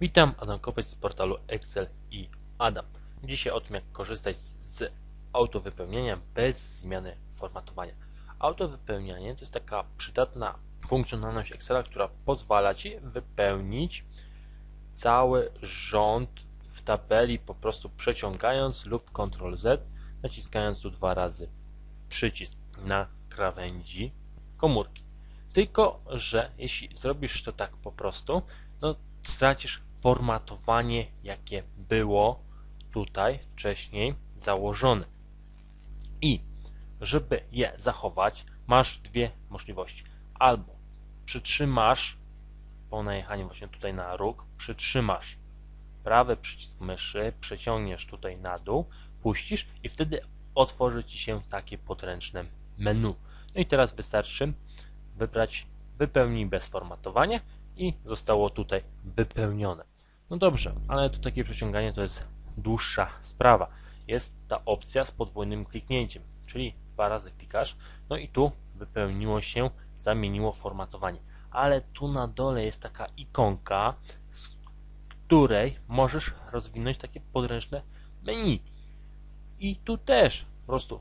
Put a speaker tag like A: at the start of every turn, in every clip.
A: Witam, Adam Kopeć z portalu Excel i Adam. Dzisiaj o tym, jak korzystać z, autowypełniania bez zmiany formatowania. Autowypełnianie to jest taka przydatna funkcjonalność Excela, która pozwala Ci wypełnić cały rząd w tabeli po prostu przeciągając lub Ctrl Z, naciskając tu dwa razy przycisk na krawędzi komórki. Tylko, że jeśli zrobisz to tak po prostu, no stracisz formatowanie, jakie było tutaj wcześniej założone. I żeby je zachować, masz dwie możliwości. Albo przytrzymasz po najechaniu właśnie tutaj na róg, przytrzymasz prawy przycisk myszy, przeciągniesz tutaj na dół, puścisz i wtedy otworzy Ci się takie podręczne menu. No i teraz wystarczy wybrać wypełnij bez formatowania i zostało tutaj wypełnione. No dobrze, ale to takie przeciąganie to jest dłuższa sprawa. Jest ta opcja z podwójnym kliknięciem, czyli dwa razy klikasz, no i tu wypełniło się, zamieniło formatowanie. Ale tu na dole jest taka ikonka, z której możesz rozwinąć takie podręczne menu. I tu też po prostu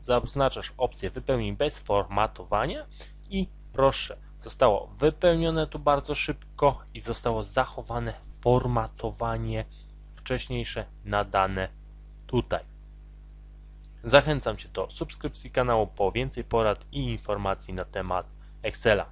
A: zaznaczasz opcję wypełnij bez formatowania i proszę, zostało wypełnione tu bardzo szybko i zostało zachowane formatowanie wcześniejsze nadane tutaj. Zachęcam Cię do subskrypcji kanału po więcej porad i informacji na temat Excela.